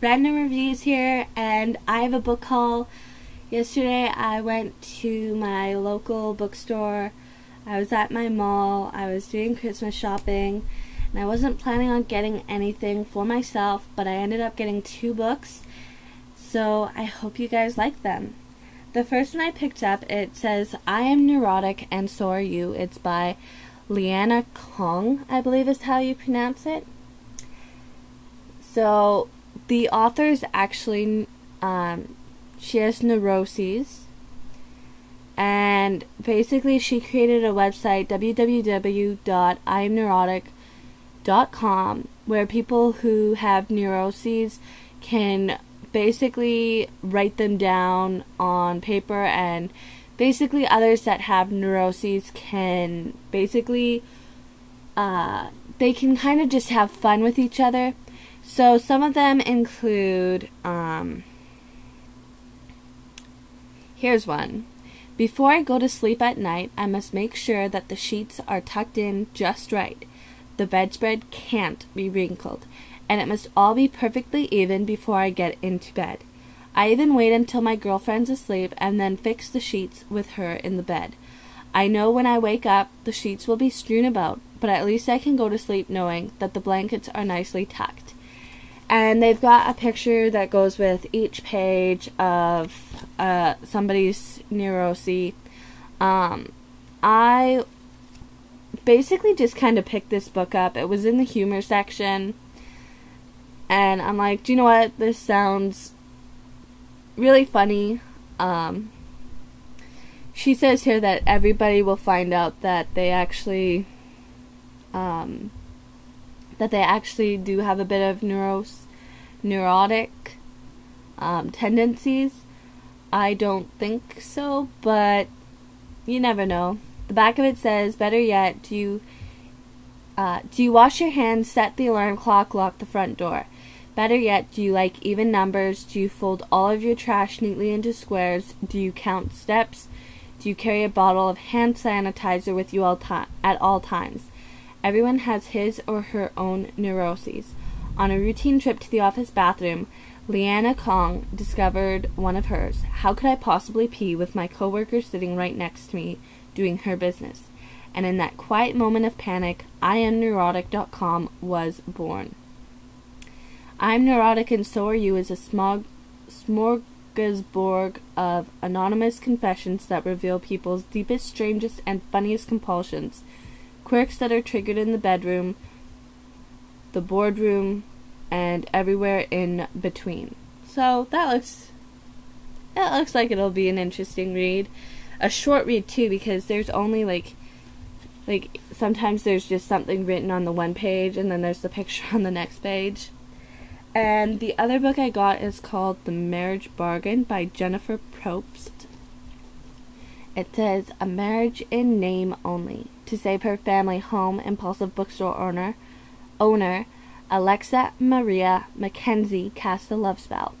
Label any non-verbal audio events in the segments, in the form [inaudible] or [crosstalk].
Random Reviews here, and I have a book haul. Yesterday I went to my local bookstore. I was at my mall. I was doing Christmas shopping, and I wasn't planning on getting anything for myself, but I ended up getting two books. So I hope you guys like them. The first one I picked up, it says, I am neurotic and so are you. It's by Lianna Kong, I believe is how you pronounce it. So the author is actually um, she has neuroses, and basically she created a website www.imneurotic.com where people who have neuroses can basically write them down on paper and basically others that have neuroses can basically uh, they can kind of just have fun with each other so some of them include, um, here's one. Before I go to sleep at night, I must make sure that the sheets are tucked in just right. The bedspread can't be wrinkled, and it must all be perfectly even before I get into bed. I even wait until my girlfriend's asleep and then fix the sheets with her in the bed. I know when I wake up the sheets will be strewn about, but at least I can go to sleep knowing that the blankets are nicely tucked and they've got a picture that goes with each page of uh, somebody's neuroses. Um, I basically just kind of picked this book up. It was in the humor section, and I'm like, do you know what? This sounds really funny. Um, she says here that everybody will find out that they actually um, that they actually do have a bit of neuros, neurotic um, tendencies. I don't think so, but you never know. The back of it says, better yet, do you uh, do you wash your hands, set the alarm clock, lock the front door? Better yet, do you like even numbers? Do you fold all of your trash neatly into squares? Do you count steps? Do you carry a bottle of hand sanitizer with you all at all times? Everyone has his or her own neuroses. On a routine trip to the office bathroom, Lianna Kong discovered one of hers. How could I possibly pee with my coworker sitting right next to me doing her business? And in that quiet moment of panic, IamNeurotic.com was born. I'm Neurotic and So Are You is a smog- smorgasbord of anonymous confessions that reveal people's deepest, strangest, and funniest compulsions – quirks that are triggered in the bedroom, the boardroom, and everywhere in between. So that looks that looks like it'll be an interesting read. A short read too because there's only like like sometimes there's just something written on the one page and then there's the [laughs] picture on the next page. And the other book I got is called The Marriage Bargain by Jennifer Probst. It says a marriage in name only to save her family home, impulsive bookstore owner, owner Alexa Maria McKenzie cast a love spell,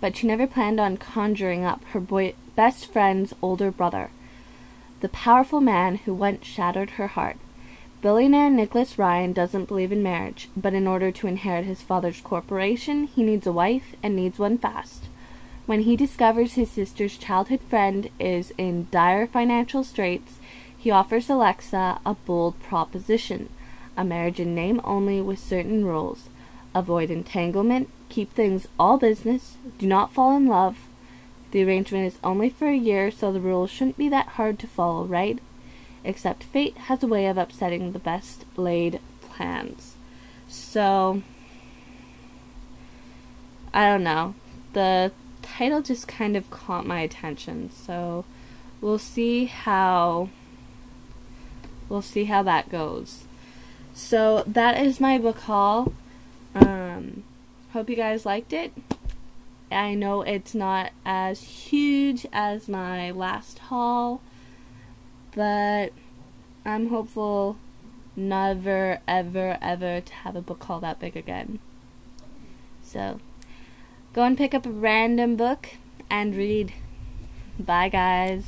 but she never planned on conjuring up her boy- best friend's older brother, the powerful man who once shattered her heart. Billionaire Nicholas Ryan doesn't believe in marriage, but in order to inherit his father's corporation, he needs a wife and needs one fast. When he discovers his sister's childhood friend is in dire financial straits, he offers Alexa a bold proposition a marriage in name only with certain rules. Avoid entanglement, keep things all business, do not fall in love. The arrangement is only for a year, so the rules shouldn't be that hard to follow, right? Except fate has a way of upsetting the best laid plans. So, I don't know. The title just kind of caught my attention, so we'll see how we'll see how that goes. So that is my book haul. Um, hope you guys liked it. I know it's not as huge as my last haul, but I'm hopeful never, ever, ever to have a book haul that big again. So, go and pick up a random book and read. Bye, guys.